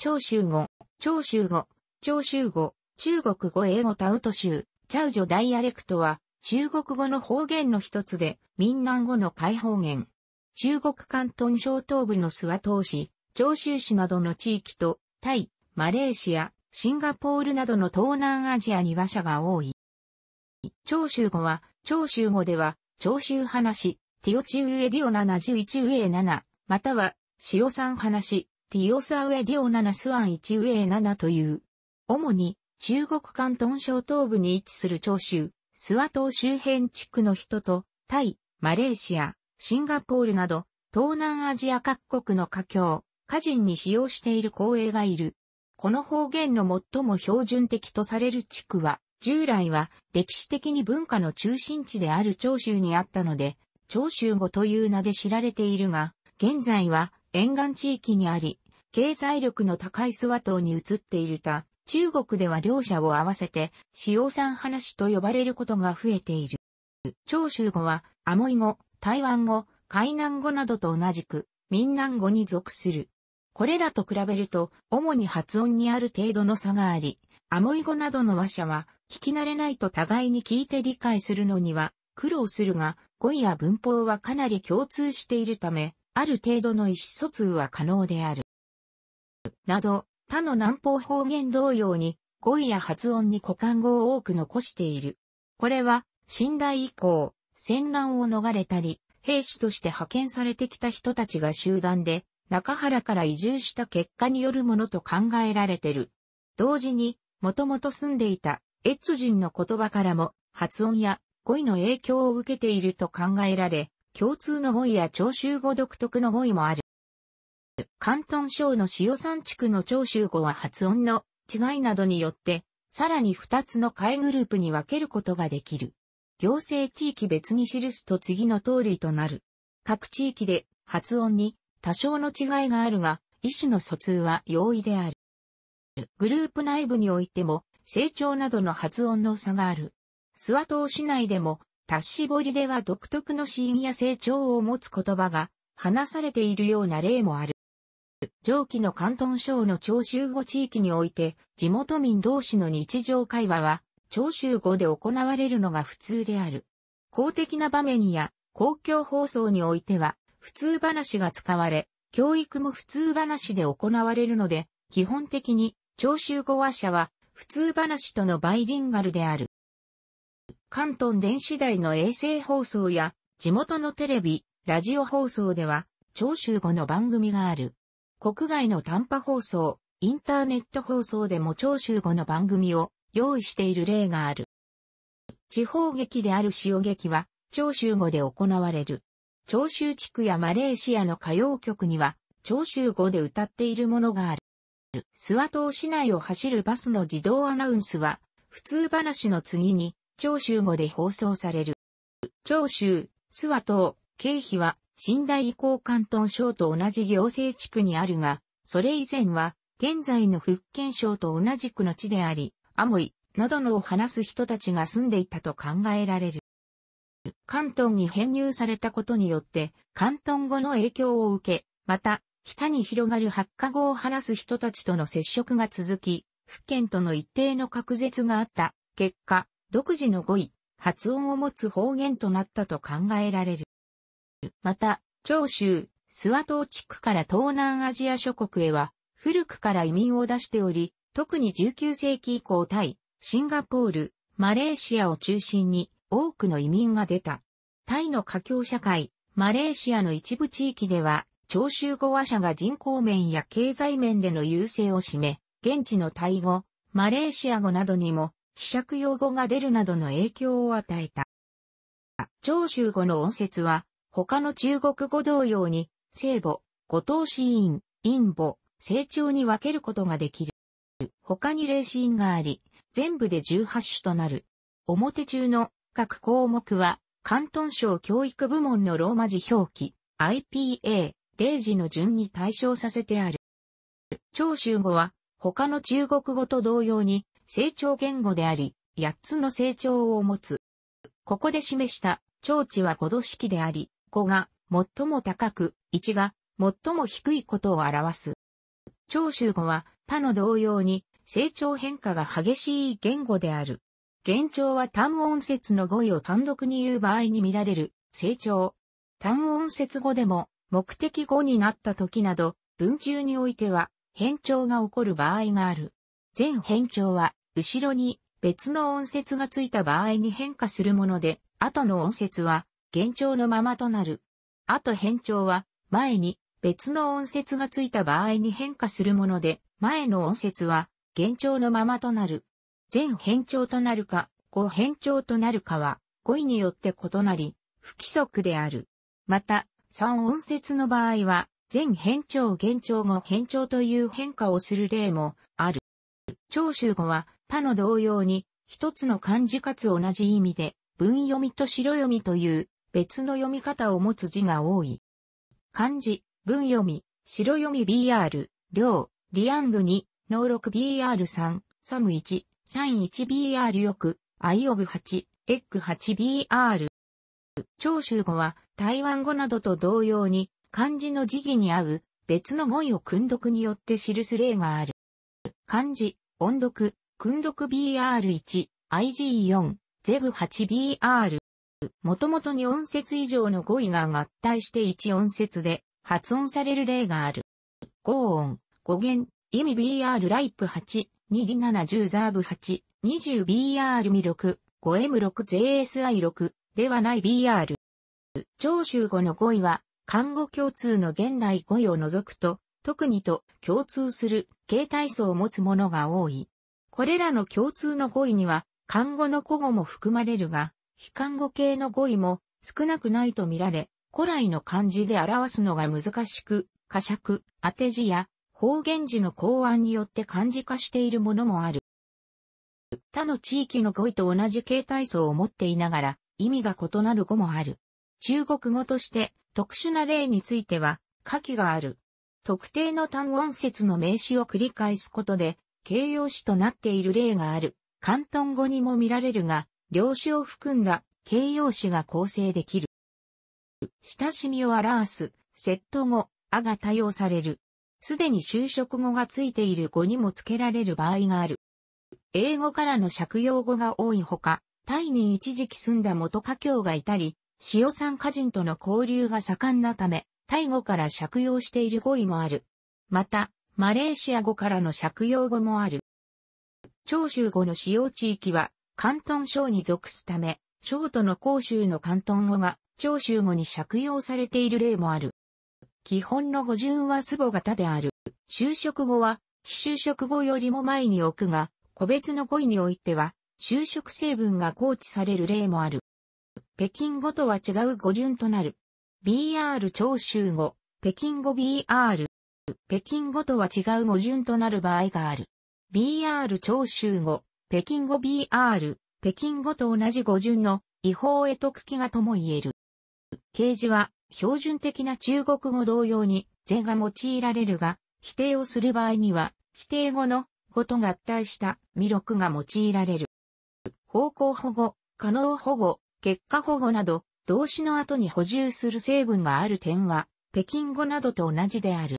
長州語、長州語、長州語、中国語英語タウト州、チャウジョダイアレクトは、中国語の方言の一つで、民南語の解方言。中国関東小東部の諏訪島市、長州市などの地域と、タイ、マレーシア、シンガポールなどの東南アジアに話者が多い。長州語は、長州語では、長州話、ティオチウエディオ71ウエ7、または、塩酸話、ティオサウエディオ7スワン1ウエ7という。主に、中国関東小東部に位置する長州、諏訪島周辺地区の人と、タイ、マレーシア、シンガポールなど、東南アジア各国の華僑、歌人に使用している公営がいる。この方言の最も標準的とされる地区は、従来は歴史的に文化の中心地である長州にあったので、長州語という名で知られているが、現在は沿岸地域にあり、経済力の高い諏訪島に移っているた、中国では両者を合わせて、塩山話と呼ばれることが増えている。長州語は、アモイ語、台湾語、海南語などと同じく、民南語に属する。これらと比べると、主に発音にある程度の差があり、アモイ語などの話者は、聞き慣れないと互いに聞いて理解するのには苦労するが、語彙や文法はかなり共通しているため、ある程度の意思疎通は可能である。など、他の南方方言同様に、語彙や発音に股間語を多く残している。これは、清代以降、戦乱を逃れたり、兵士として派遣されてきた人たちが集団で、中原から移住した結果によるものと考えられてる。同時に、もともと住んでいた、越人の言葉からも、発音や語彙の影響を受けていると考えられ、共通の語彙や長州語独特の語彙もある。関東省の塩山地区の長州語は発音の違いなどによって、さらに二つの貝グループに分けることができる。行政地域別に記すと次の通りとなる。各地域で発音に多少の違いがあるが、意思の疎通は容易である。グループ内部においても、成長などの発音の差がある。諏訪島市内でも、達し彫りでは独特の死因や成長を持つ言葉が話されているような例もある。上記の関東省の長州語地域において、地元民同士の日常会話は、長州語で行われるのが普通である。公的な場面や公共放送においては、普通話が使われ、教育も普通話で行われるので、基本的に長州語話者は普通話とのバイリンガルである。関東電子台の衛星放送や地元のテレビ、ラジオ放送では長州語の番組がある。国外の短波放送、インターネット放送でも長州語の番組を用意している例がある。地方劇である塩劇は長州語で行われる。長州地区やマレーシアの歌謡曲には、長州語で歌っているものがある。諏訪島市内を走るバスの自動アナウンスは、普通話の次に、長州語で放送される。長州、諏訪島、経費は、新大移行関東省と同じ行政地区にあるが、それ以前は、現在の福建省と同じくの地であり、アモイ、などのを話す人たちが住んでいたと考えられる。関東に編入されたことによって、関東語の影響を受け、また、北に広がる八カ語を話す人たちとの接触が続き、福建との一定の隔絶があった結果、独自の語彙、発音を持つ方言となったと考えられる。また、長州、諏訪島地区から東南アジア諸国へは、古くから移民を出しており、特に19世紀以降タイ、シンガポール、マレーシアを中心に多くの移民が出た。タイの華僑社会、マレーシアの一部地域では、長州語話者が人口面や経済面での優勢を占め、現地のタイ語、マレーシア語などにも、希釈用語が出るなどの影響を与えた。長州語の音節は、他の中国語同様に、聖母、五島子音、陰母、成長に分けることができる。他に霊子音があり、全部で18種となる。表中の各項目は、関東省教育部門のローマ字表記、IPA、0時の順に対象させてある。長州語は、他の中国語と同様に、成長言語であり、8つの成長を持つ。ここで示した、長地は5度式であり、5が最も高く、1が最も低いことを表す。長州語は他の同様に成長変化が激しい言語である。現調は単音節の語彙を単独に言う場合に見られる成長。単音節語でも目的語になった時など文中においては変調が起こる場合がある。全変調は後ろに別の音節がついた場合に変化するもので、後の音節は現調のままとなる。後変調は前に別の音節がついた場合に変化するもので、前の音節は現調のままとなる。全変調となるか、語変調となるかは、語彙によって異なり、不規則である。また、三音節の場合は、全変調現調語変調という変化をする例もある。長州語は他の同様に一つの漢字かつ同じ意味で文読みと白読みという別の読み方を持つ字が多い。漢字、文読み、白読み BR、両、リアング2、能録 BR3、サム1、サイン 1BR よく、アイオグ8、エッグ 8BR。長州語は台湾語などと同様に漢字の字義に合う別の語彙を訓読によって記す例がある。漢字、音読、訓読 BR1、IG4、ゼグ 8BR。もともとに音節以上の語彙が合体して1音節で発音される例がある。語音、語源、意味 BR ライプ8、2リ7 10ザーブ8、20 BR ミ6、5M6 JSI6 ではない BR。長州語の語彙は、漢語共通の現代語彙を除くと、特にと共通する形態層を持つものが多い。これらの共通の語彙には、漢語の古語も含まれるが、非漢語系の語彙も少なくないとみられ、古来の漢字で表すのが難しく、呵責、当て字や方言字の考案によって漢字化しているものもある。他の地域の語彙と同じ形態層を持っていながら、意味が異なる語もある。中国語として特殊な例については、下記がある。特定の単音節の名詞を繰り返すことで、形容詞となっている例がある。関東語にも見られるが、量詞を含んだ形容詞が構成できる。親しみを表す、セット語、あが多用される。すでに就職語がついている語にも付けられる場合がある。英語からの借用語が多いほか、タイに一時期住んだ元家境がいたり、塩酸歌人との交流が盛んなため、タイ語から借用している語彙もある。また、マレーシア語からの借用語もある。長州語の使用地域は、関東省に属すため、省都の甲州の関東語が長州語に借用されている例もある。基本の語順はス母型である。就職語は、非就職語よりも前に置くが、個別の語彙においては、就職成分が高知される例もある。北京語とは違う語順となる。BR 長州語、北京語 BR。北京語とは違う語順となる場合がある。BR 長州語、北京語 BR、北京語と同じ語順の違法へときがとも言える。掲示は標準的な中国語同様に、是が用いられるが、否定をする場合には、否定語の語と合体した未録が用いられる。方向保護、可能保護、結果保護など、動詞の後に補充する成分がある点は、北京語などと同じである。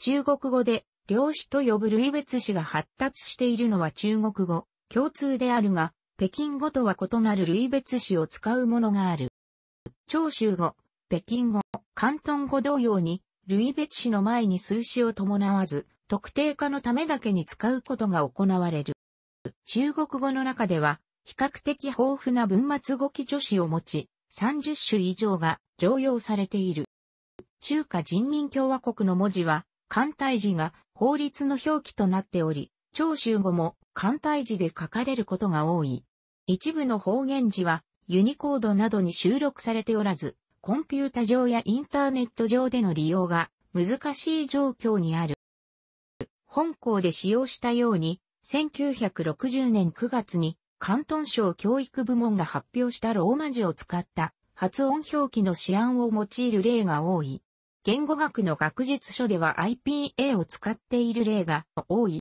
中国語で、量子と呼ぶ類別詞が発達しているのは中国語、共通であるが、北京語とは異なる類別詞を使うものがある。長州語、北京語、広東語同様に、類別詞の前に数詞を伴わず、特定化のためだけに使うことが行われる。中国語の中では、比較的豊富な文末語記助詞を持ち、30種以上が常用されている。中華人民共和国の文字は、簡体字が法律の表記となっており、長州語も簡体字で書かれることが多い。一部の方言字はユニコードなどに収録されておらず、コンピュータ上やインターネット上での利用が難しい状況にある。本校で使用したように、1960年9月に関東省教育部門が発表したローマ字を使った発音表記の試案を用いる例が多い。言語学の学術書では IPA を使っている例が多い。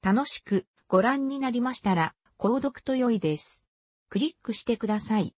楽しくご覧になりましたら、購読と良いです。クリックしてください。